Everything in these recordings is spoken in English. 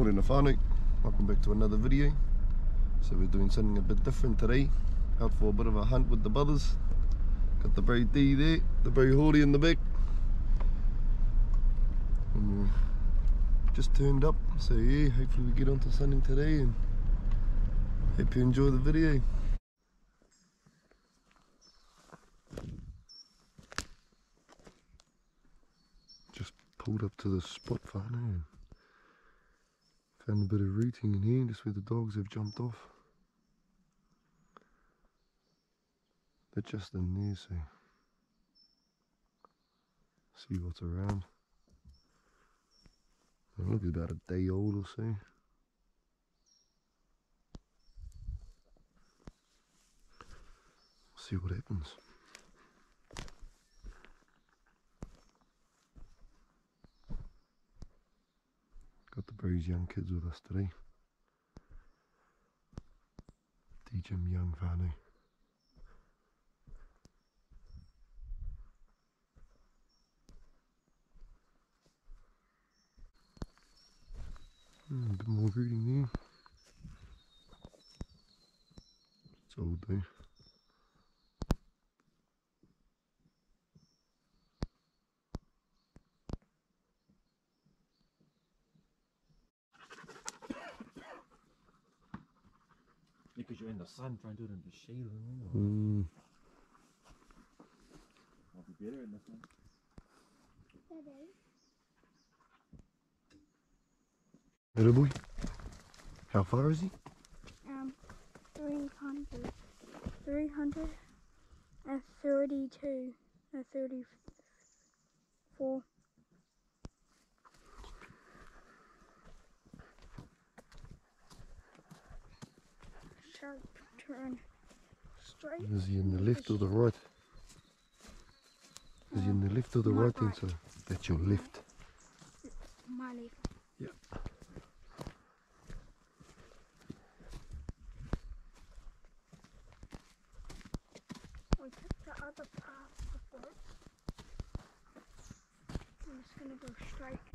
whānau, welcome back to another video. So we're doing something a bit different today. Out for a bit of a hunt with the brothers. Got the Bray D there, the Bray Hordy in the back. And just turned up, so yeah, hopefully we get onto something today and hope you enjoy the video. Just pulled up to the spot whānau Found a bit of rooting in here, just where the dogs have jumped off. They're just in there, so see what's around. They look about a day old or so. See what happens. Got the Breeze Young kids with us today. DJ Young family. Hmm, a bit more reading there. It's all day. Because you're in the sun trying to do it in the shade. you know. Hmm. Might be better in the sun. Little boy. How far is he? Um, 300, 332, uh, 34. Sharp turn straight. Is he in the left or the right? Is he in the um, left or the My right hand right. side? That's your left. My left. Yep. We took the other path before. I'm just gonna go straight.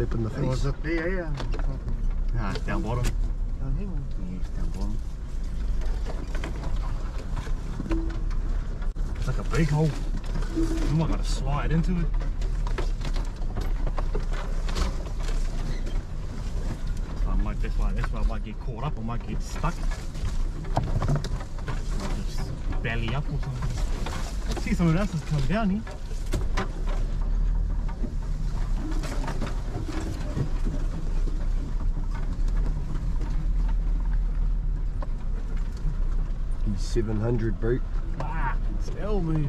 Ooh, that was a in the It was face. up there, yeah. Nah, it's down bottom. Down here? Yeah, it's down bottom. It's like a big hole. I might gotta slide into it. So I might, that's why, that's why I might get caught up, I might get stuck. Might just belly up or something. I see someone else has come down here. 700 bro. Ah, tell me.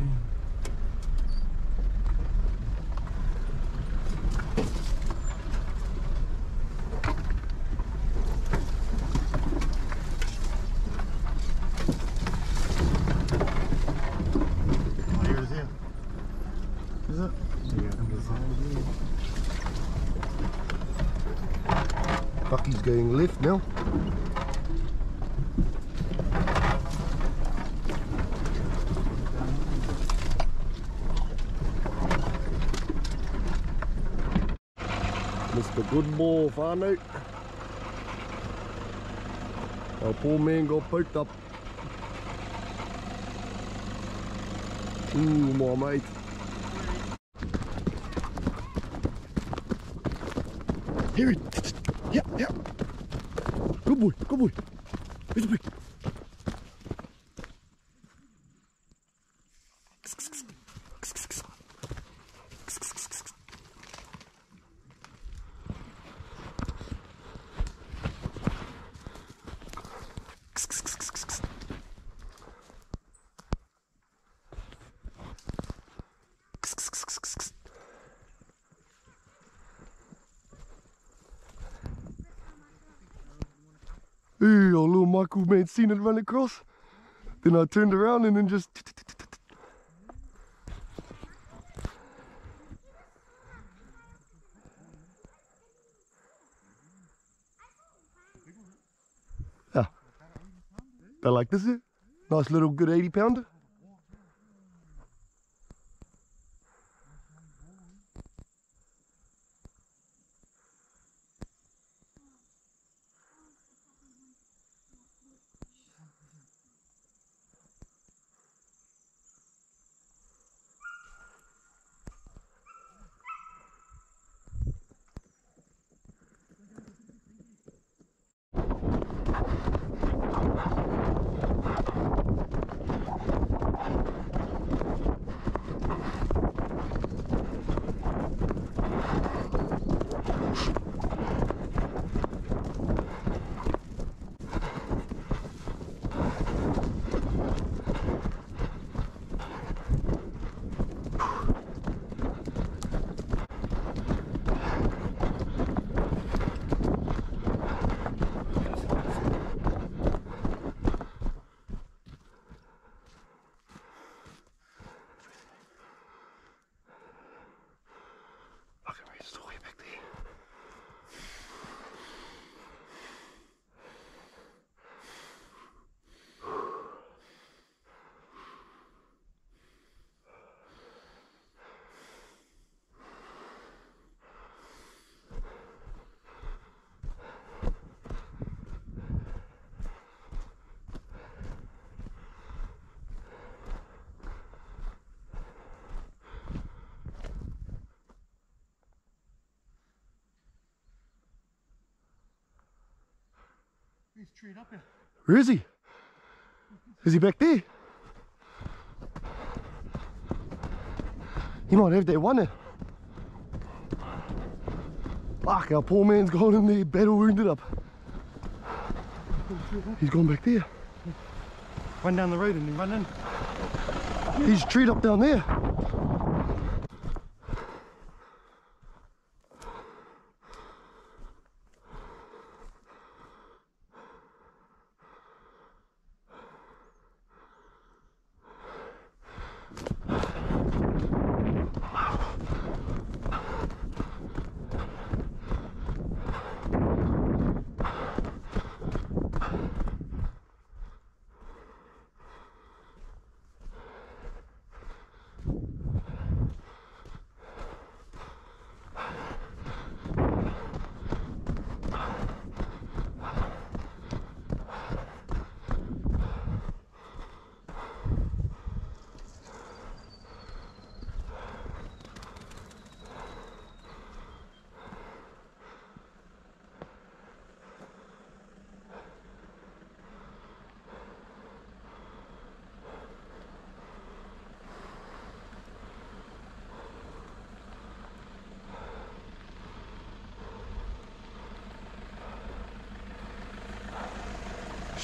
Here it is here. Is it? Bucky's going left now. Good Ball whānau. Our poor man got poked up. Ooh, my mate. Here he Yeah, yeah. Good boy, good boy. The boy. Michael made seen it run across. Then I turned around and then just. Yeah. They like this here. Nice little good 80 pounder. Where is he? Is he back there? He might have that one there. Fuck, our poor man's gone in there, battle wounded up. He's gone back there. Run down the road and then run in. He's treed up down there.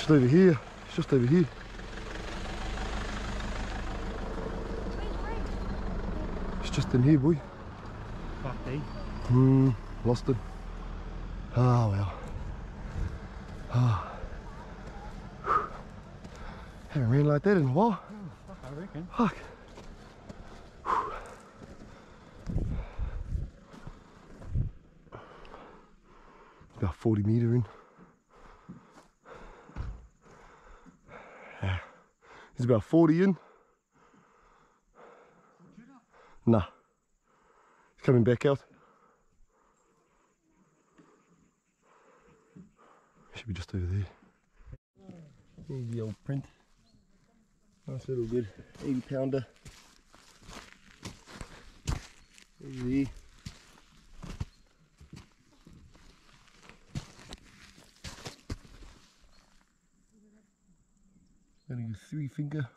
Just over here. It's just over here. It's just in here, boy. Fuck eh? Hmm, lost it. Ah, well. Ah. Whew. Haven't ran like that in a while. Fuck, I reckon. Fuck. About 40 metre in. He's about 40 in. Nah. He's coming back out. Should be just over there. There's the old print. Nice little good 80 pounder. There. Only a three finger.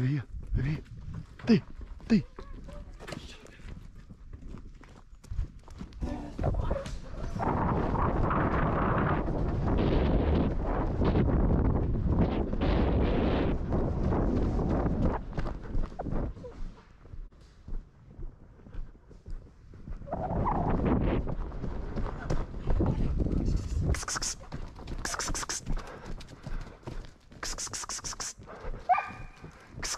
Just